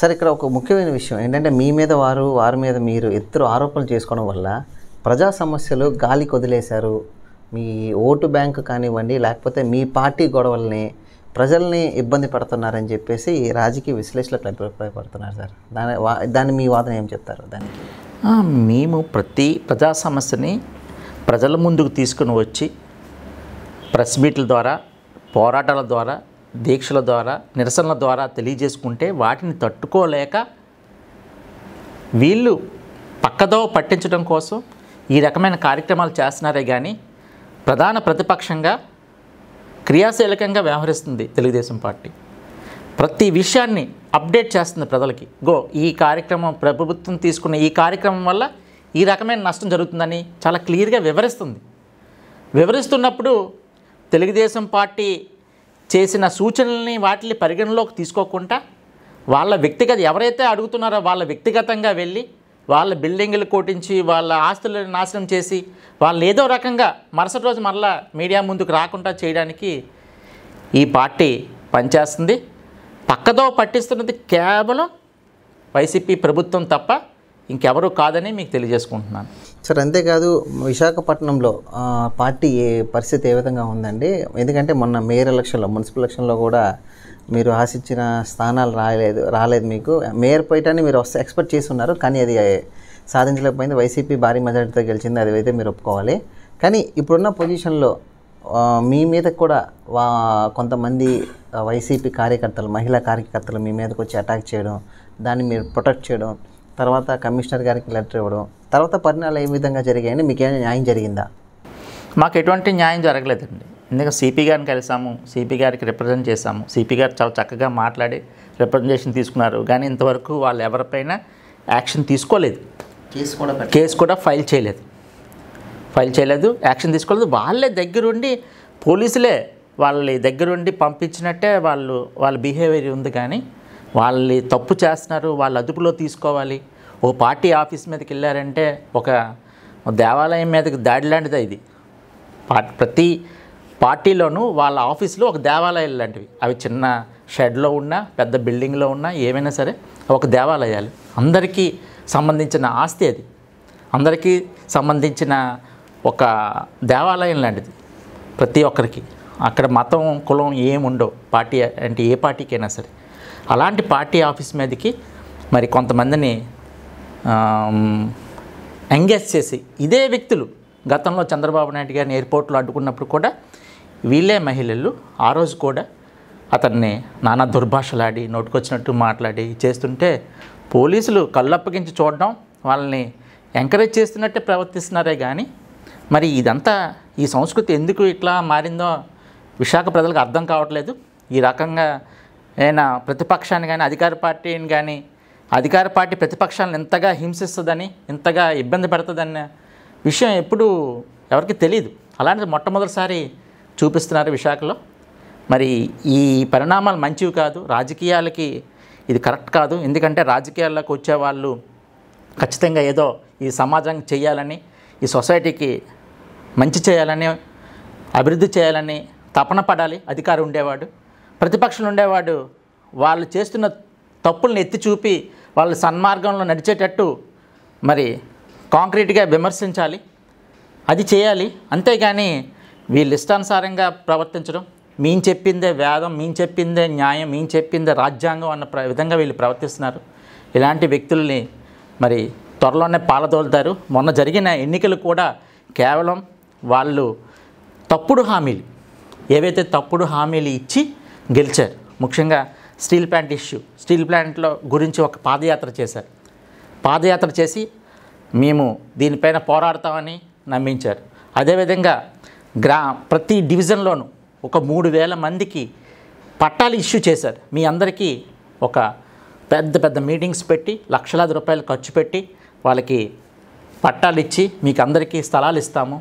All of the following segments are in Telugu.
సార్ ఇక్కడ ఒక ముఖ్యమైన విషయం ఏంటంటే మీ మీద వారు వారి మీద మీరు ఇద్దరు ఆరోపణలు చేసుకోవడం వల్ల ప్రజా సమస్యలు గాలి కొదిలేశారు. మీ ఓటు బ్యాంకు కానివ్వండి లేకపోతే మీ పార్టీ గొడవల్ని ప్రజల్ని ఇబ్బంది పడుతున్నారని చెప్పేసి రాజకీయ విశ్లేషకులు అభిప్రాయపడుతున్నారు సార్. దాని వా- దాన్ని మీ వాదన ఏం చెప్తారు దానికి? మేము ప్రతి ప్రజా సమస్యని ప్రజల ముందుకు తీసుకుని వచ్చి ప్రెస్ మీట్ల ద్వారా పోరాటాల ద్వారా దీక్షల ద్వారా నిరసనల ద్వారా తెలియజేసుకుంటే వాటిని తట్టుకోలేక వీళ్ళు పక్కదో పట్టించడం కోసం ఈ రకమైన కార్యక్రమాలు చేస్తున్నారే కానీ ప్రధాన ప్రతిపక్షంగా క్రియాశీలకంగా వ్యవహరిస్తుంది తెలుగుదేశం పార్టీ. ప్రతి విషయాన్ని అప్డేట్ చేస్తుంది ప్రజలకి. గో ఈ కార్యక్రమం ప్రభుత్వం తీసుకున్న ఈ కార్యక్రమం వల్ల ఈ రకమైన నష్టం జరుగుతుందని చాలా క్లియర్గా వివరిస్తుంది. వివరిస్తున్నప్పుడు తెలుగుదేశం పార్టీ చేసిన సూచనల్ని వాటిని పరిగణలోకి తీసుకోకుండా వాళ్ళ వ్యక్తిగత ఎవరైతే అడుగుతున్నారో వాళ్ళ వ్యక్తిగతంగా వెళ్ళి వాళ్ళ బిల్డింగ్లు కోటించి వాళ్ళ ఆస్తులను నాశనం చేసి వాళ్ళు ఏదో రకంగా మరుసటి రోజు మరలా మీడియా ముందుకు రాకుండా చేయడానికి ఈ పార్టీ పనిచేస్తుంది. పక్కదో పట్టిస్తున్నది కేవలం వైసీపీ ప్రభుత్వం తప్ప ఇంకెవరూ కాదని మీకు తెలియజేసుకుంటున్నాను. సార్ అంతేకాదు విశాఖపట్నంలో పార్టీ ఏ పరిస్థితి ఏ విధంగా ఉందండి? ఎందుకంటే మొన్న మేయర్ ఎలక్షన్లో మున్సిపల్ ఎలక్షన్లో కూడా మీరు ఆశించిన స్థానాలు రాలేదు రాలేదు మీకు. మేయర్ పోయటాన్ని మీరు వస్తే ఎక్స్పెక్ట్ చేసి ఉన్నారు కానీ అది సాధించలేకపోయింది. వైసీపీ భారీ మెజారిటీతో గెలిచింది అది అయితే మీరు ఒప్పుకోవాలి. కానీ ఇప్పుడున్న పొజిషన్లో మీ మీద కూడా వా కొంతమంది వైసీపీ కార్యకర్తలు మహిళా కార్యకర్తలు మీ మీదకి వచ్చి అటాక్ చేయడం దాన్ని మీరు ప్రొటెక్ట్ చేయడం తర్వాత కమిషనర్ గారికి లెటర్ ఇవ్వడం తర్వాత పరిణామాలు ఏ విధంగా జరిగాయని మీకు ఏమైనా న్యాయం జరిగిందా? మాకు ఎటువంటి న్యాయం జరగలేదండి. ఎందుకంటే సిపి గారిని కలిసాము సిపి గారికి రిప్రజెంట్ చేశాము. సిపి గారు చాలా చక్కగా మాట్లాడి రిప్రజెంటేషన్ తీసుకున్నారు. కానీ ఇంతవరకు వాళ్ళు ఎవరిపైన యాక్షన్ తీసుకోలేదు. కేసు కూడా కేసు కూడా ఫైల్ చేయలేదు. ఫైల్ చేయలేదు యాక్షన్ తీసుకోలేదు. వాళ్ళే దగ్గరుండి పోలీసులే వాళ్ళ దగ్గరుండి పంపించినట్టే వాళ్ళు వాళ్ళ బిహేవియర్ ఉంది కానీ వాళ్ళు తప్పు చేస్తున్నారు వాళ్ళు అదుపులో తీసుకోవాలి. ఓ పార్టీ ఆఫీస్ మీదకి వెళ్ళారంటే ఒక దేవాలయం మీదకి దాడి లాంటిదే ఇది. ప్రతి పార్టీలోనూ వాళ్ళ ఆఫీసులో ఒక దేవాలయాలు లాంటివి. అవి చిన్న షెడ్లో ఉన్నా పెద్ద బిల్డింగ్లో ఉన్నా ఏమైనా సరే ఒక దేవాలయాలు. అందరికీ సంబంధించిన ఆస్తి అది. అందరికీ సంబంధించిన ఒక దేవాలయం లాంటిది ప్రతి ఒక్కరికి. అక్కడ మతం కులం ఏముండవు పార్టీ అంటే ఏ పార్టీకైనా సరే. అలాంటి పార్టీ ఆఫీస్ మీదకి మరి కొంతమందిని ఎంగేజ్ చేసి ఇదే వ్యక్తులు గతంలో చంద్రబాబు నాయుడు గారిని ఎయిర్పోర్ట్లో అడ్డుకున్నప్పుడు కూడా వీళ్ళే మహిళలు. ఆ రోజు కూడా అతన్ని నానా దుర్భాషలాడి నోటుకొచ్చినట్టు మాట్లాడి చేస్తుంటే పోలీసులు కళ్ళప్పగించి చూడడం వాళ్ళని ఎంకరేజ్ చేస్తున్నట్టే ప్రవర్తిస్తున్నారే కానీ మరి ఇదంతా ఈ సంస్కృతి ఎందుకు ఇట్లా మారిందో విశాఖ ప్రజలకు అర్థం కావట్లేదు. ఈ రకంగా ఏమైనా ప్రతిపక్షాన్ని కానీ అధికార పార్టీని కానీ అధికార పార్టీ ప్రతిపక్షాలను ఎంతగా హింసిస్తుందని ఇంతగా ఇబ్బంది పెడుతుందన్న విషయం ఎప్పుడు ఎవరికి తెలియదు అలాంటిది మొట్టమొదటిసారి చూపిస్తున్నారు విశాఖలో. మరి ఈ పరిణామాలు మంచివి కాదు రాజకీయాలకి ఇది కరెక్ట్ కాదు. ఎందుకంటే రాజకీయాల్లోకి వచ్చే వాళ్ళు ఖచ్చితంగా ఏదో ఈ సమాజానికి చేయాలని ఈ సొసైటీకి మంచి చేయాలని అభివృద్ధి చేయాలని తపన పడాలి అధికారం ఉండేవాడు. ప్రతిపక్షంలో ఉండేవాడు వాళ్ళు చేస్తున్న తప్పులను ఎత్తి చూపి వాళ్ళు సన్మార్గంలో నడిచేటట్టు మరి కాంక్రీట్గా విమర్శించాలి. అది చేయాలి. అంతేగాని వీళ్ళు ఇష్టానుసారంగా ప్రవర్తించడం మేము చెప్పిందే వేదం మేము చెప్పిందే న్యాయం మేము చెప్పిందే రాజ్యాంగం అన్న విధంగా వీళ్ళు ప్రవర్తిస్తున్నారు. ఇలాంటి వ్యక్తుల్ని మరి త్వరలోనే పాలదోలుతారు. మొన్న జరిగిన ఎన్నికలు కూడా కేవలం వాళ్ళు తప్పుడు హామీలు ఏవైతే తప్పుడు హామీలు ఇచ్చి గెలిచారు ముఖ్యంగా స్టీల్ ప్లాంట్ ఇష్యూ. స్టీల్ ప్లాంట్లో గురించి ఒక పాదయాత్ర చేశారు. పాదయాత్ర చేసి మేము దీనిపైన పోరాడతామని నమ్మించారు. అదేవిధంగా గ్రా ప్రతి డివిజన్లోనూ ఒక మూడు వేల మందికి పట్టాలు ఇష్యూ చేశారు. మీ అందరికీ ఒక పెద్ద పెద్ద మీటింగ్స్ పెట్టి లక్షలాది రూపాయలు ఖర్చు పెట్టి వాళ్ళకి పట్టాలు ఇచ్చి మీకు అందరికీ స్థలాలు ఇస్తాము.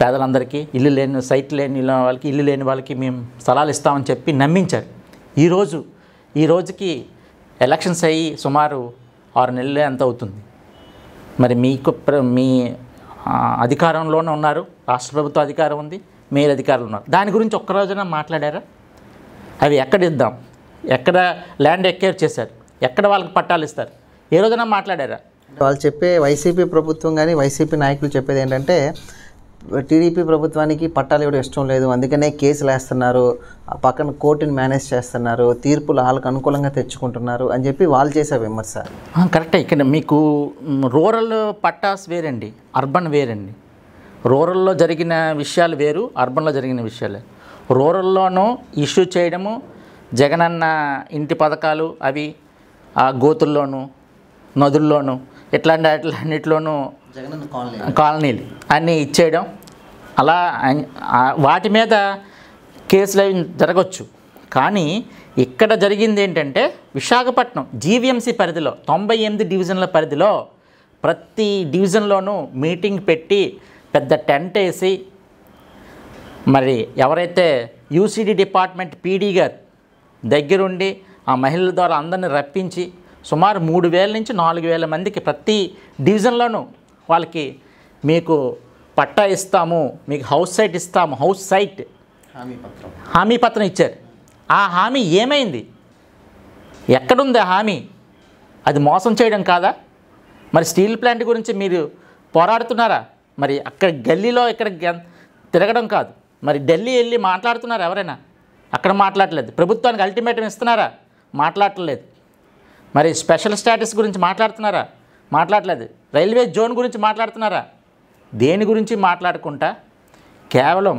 పేదలందరికీ ఇల్లు లేని సైట్ లేని వాళ్ళకి ఇల్లు లేని వాళ్ళకి మేము స్థలాలు ఇస్తామని చెప్పి నమ్మించారు. ఈరోజు ఈ రోజుకి ఎలక్షన్స్ అయ్యి సుమారు ఆరు నెలలే ఎంత అవుతుంది. మరి మీకు ప్ర- మీ అధికారంలోనే ఉన్నారు. రాష్ట్ర ప్రభుత్వ అధికారం ఉంది మేయర్ అధికారులు ఉన్నారు. దాని గురించి ఒక్క రోజున మాట్లాడారా? అవి ఎక్కడ ఇద్దాం? ఎక్కడ ల్యాండ్ ఎక్కేర్ చేశారు? ఎక్కడ వాళ్ళకి పట్టాలు ఇస్తారు? ఏ రోజైనా మాట్లాడారా? వాళ్ళు చెప్పే వైసీపీ ప్రభుత్వం కానీ వైసీపీ నాయకులు చెప్పేది ఏంటంటే టీడీపీ ప్రభుత్వానికి పట్టాలు ఇవ్వడం ఇష్టం లేదు. అందుకనే కేసులు వేస్తున్నారు. ఆ పక్కన కోర్టుని మేనేజ్ చేస్తున్నారు. తీర్పులు వాళ్ళకు అనుకూలంగా తెచ్చుకుంటున్నారు అని చెప్పి వాళ్ళు చేసే విమర్శ. ఆ, కరెక్టే. ఇక్కడ మీకు రూరల్ పట్టాస్ వేరండి. అర్బన్ వేరండి. రూరల్లో జరిగిన విషయాలు వేరు అర్బన్లో జరిగిన విషయాలు. రూరల్లోనూ ఇష్యూ చేయడము జగనన్న ఇంటి పథకాలు అవి ఆ గోతుల్లోనూ నదుల్లోనూ ఇట్లాంటి అన్నిటిలోనూ కాలనీలు అన్నీ ఇచ్చేయడం. అలా వాటి మీద కేసులు అవి జరగచ్చు. కానీ ఇక్కడ జరిగింది ఏంటంటే విశాఖపట్నం జీవీఎంసీ పరిధిలో తొంభై ఎనిమిది డివిజన్ల పరిధిలో ప్రతి డివిజన్లోనూ మీటింగ్ పెట్టి పెద్ద టెంట్ వేసి మరి ఎవరైతే యూసీడీ డిపార్ట్మెంట్ పీడీ గారు దగ్గరుండి ఆ మహిళల ద్వారా అందరిని రప్పించి సుమారు మూడు వేల నుంచి నాలుగు వేల మందికి ప్రతి డివిజన్లోనూ వాళ్ళకి మీకు పట్టా ఇస్తాము మీకు హౌస్ సైట్ ఇస్తాము హౌస్ సైట్ హామీ పత్రం హామీ పత్రం ఇచ్చారు. ఆ హామీ ఏమైంది? ఎక్కడుంది ఆ హామీ? అది మోసం చేయడం కాదా? మరి స్టీల్ ప్లాంట్ గురించి మీరు పోరాడుతున్నారా? మరి అక్కడ గల్లీలో ఇక్కడ తిరగడం కాదు. మరి ఢిల్లీ వెళ్ళి మాట్లాడుతున్నారా ఎవరైనా? అక్కడ మాట్లాడలేదు. ప్రభుత్వానికి అల్టిమేటం ఇస్తున్నారా? మాట్లాడట్లేదు మరి స్పెషల్ స్టాటస్ గురించి మాట్లాడుతున్నారా? మాట్లాడలేదు. రైల్వే జోన్ గురించి మాట్లాడుతున్నారా? దేని గురించి మాట్లాడకుండా కేవలం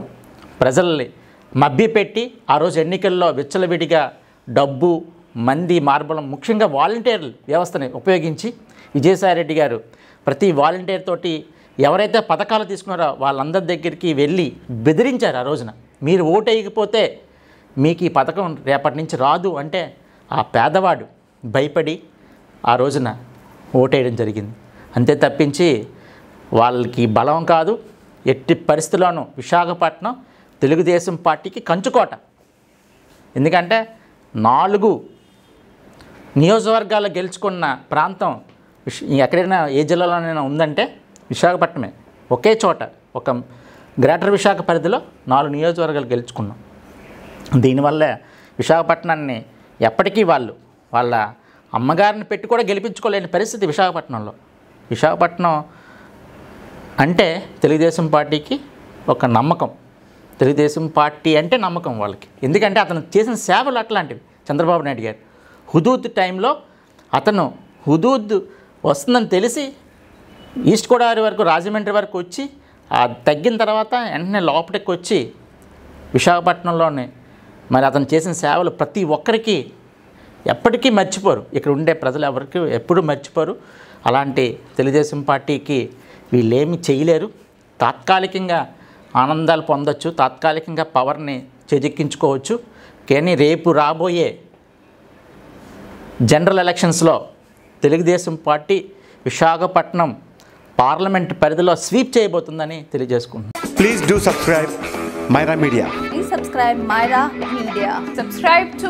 ప్రజల్ని మభ్యపెట్టి ఆ రోజు ఎన్నికల్లో విచ్చలవిడిగా డబ్బు మంది మార్బలం ముఖ్యంగా వాలంటీర్ వ్యవస్థని ఉపయోగించి విజయసాయిరెడ్డి గారు ప్రతి వాలంటీర్ తోటి ఎవరైతే పథకాలు తీసుకున్నారో వాళ్ళందరి దగ్గరికి వెళ్ళి బెదిరించారు ఆ రోజున. మీరు ఓటేయకపోతే మీకు ఈ పథకం రేపటి నుంచి రాదు అంటే ఆ పేదవాడు భయపడి ఆ రోజున ఓటేయడం జరిగింది. అంతే తప్పించి వాళ్ళకి బలం కాదు. ఎట్టి పరిస్థితుల్లోనూ విశాఖపట్నం తెలుగుదేశం పార్టీకి కంచుకోట. ఎందుకంటే నాలుగు నియోజకవర్గాలు గెలుచుకున్న ప్రాంతం ఎక్కడైనా ఏ జిల్లాలోనైనా ఉందంటే విశాఖపట్నమే. ఒకే చోట ఒక గ్రేటర్ విశాఖ పరిధిలో నాలుగు నియోజకవర్గాలు గెలుచుకున్నాం. దీనివల్ల విశాఖపట్నాన్ని ఎప్పటికీ వాళ్ళు వాళ్ళ అమ్మగారిని పెట్టి కూడా గెలిపించుకోలేని పరిస్థితి విశాఖపట్నంలో. విశాఖపట్నం అంటే తెలుగుదేశం పార్టీకి ఒక నమ్మకం. తెలుగుదేశం పార్టీ అంటే నమ్మకం వాళ్ళకి. ఎందుకంటే అతను చేసిన సేవలు అట్లాంటివి. చంద్రబాబు నాయుడు గారు. హుదూద్ టైంలో అతను హుదూద్ వస్తుందని తెలిసి ఈస్ట్ గోదావరి వరకు రాజమండ్రి వరకు వచ్చి ఆ తగ్గిన తర్వాత వెంటనే లోపలికి వచ్చి విశాఖపట్నంలోనే మరి అతను చేసిన సేవలు ప్రతి ఒక్కరికి ఎప్పటికీ మర్చిపోరు. ఇక్కడ ఉండే ప్రజలు ఎవరికి ఎప్పుడూ మర్చిపోరు. అలాంటి తెలుగుదేశం పార్టీకి వీళ్ళేమి చేయలేరు. తాత్కాలికంగా ఆనందాలు పొందొచ్చు. తాత్కాలికంగా పవర్ని చేజెక్కించుకోవచ్చు. కానీ రేపు రాబోయే జనరల్ ఎలక్షన్స్లో తెలుగుదేశం పార్టీ విశాఖపట్నం పార్లమెంట్ పరిధిలో స్వీప్ చేయబోతుందని తెలియజేసుకుంటున్నాను. Do subscribe Myra Media. Please subscribe Myra Media. Subscribe to